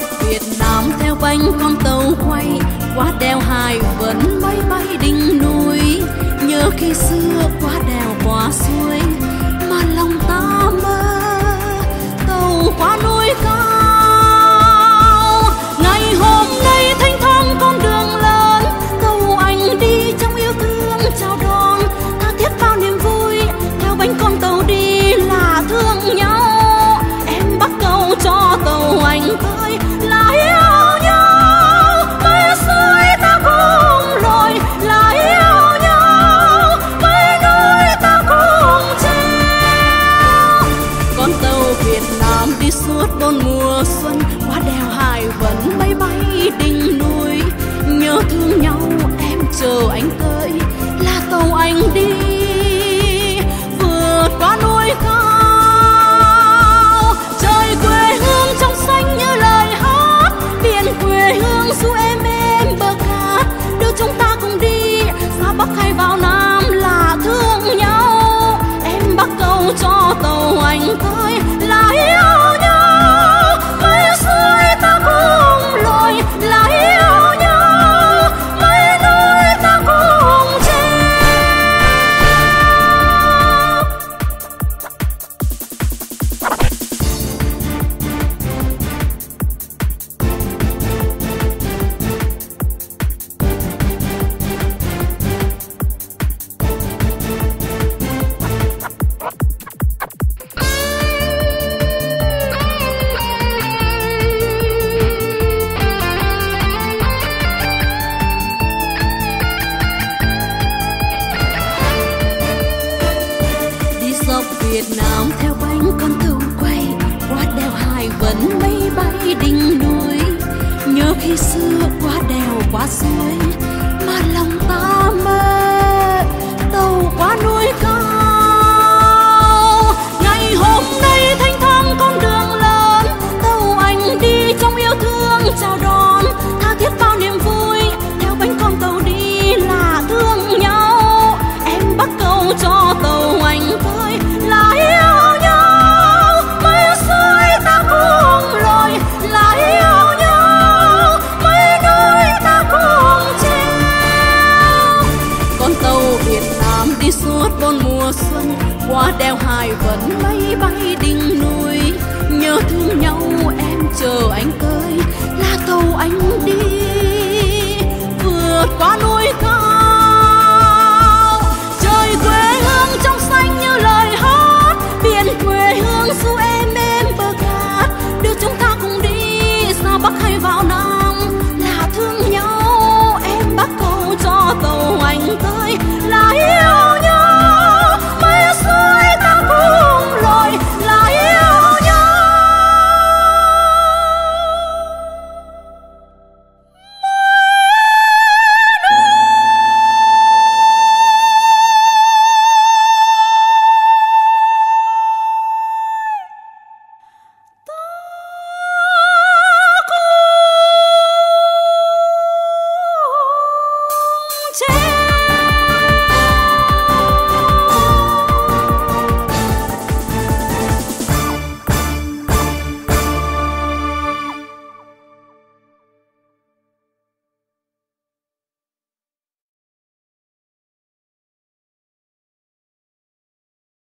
dọc Việt Nam theo bánh con tàu quay qua đèo hải vẫn bay bay đỉnh núi. Nhớ khi xưa qua đèo qua suối mà lòng ta mơ, tàu qua núi cho tàu anh thôi Việt Nam theo bánh con cừu quay qua đèo hải vẫn mây bay đỉnh núi. Nhớ khi xưa qua đèo qua suối cánh mây bay đỉnh núi, nhớ thương nhau em chờ anh tới, là tàu anh đi. Vượt qua núi cao, trời quê hương trong xanh như lời hát. Biển quê hương du em em bờ cát, đưa chúng ta cùng đi ra bắc hay vào nam. Là thương nhau, em bắt cầu cho tàu anh tới, là yêu